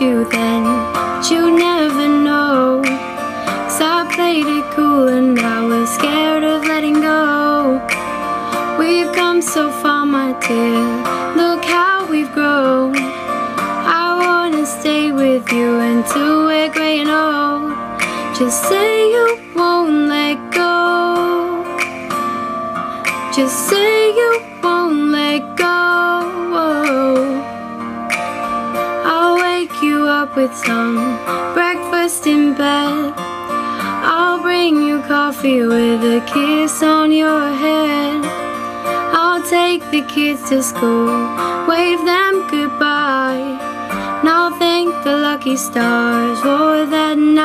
you then, you never know. Cause I played it cool and I was scared of letting go. We've come so far, my dear. Look how we've grown. I wanna stay with you until we're gray and old. Just say you won't let go. Just say you won't up with some breakfast in bed. I'll bring you coffee with a kiss on your head. I'll take the kids to school, wave them goodbye. And I'll thank the lucky stars for that night.